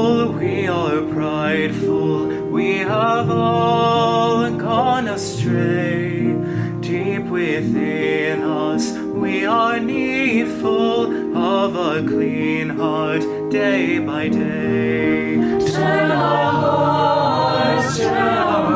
we are prideful, we have all gone astray. Deep within us, we are needful of a clean heart day by day. Turn our hearts, turn our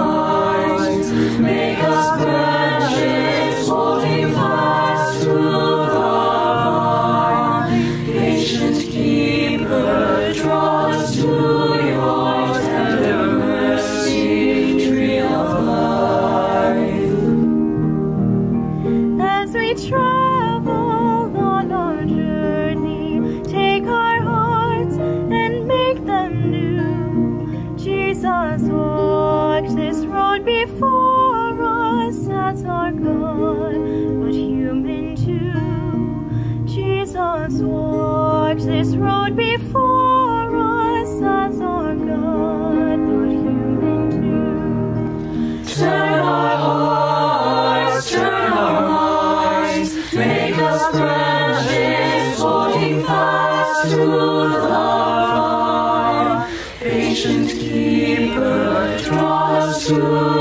We travel on our journey, take our hearts and make them new. Jesus walked this road before us as our God, but human too. Jesus walked this road before to vine. Patient keeper, us to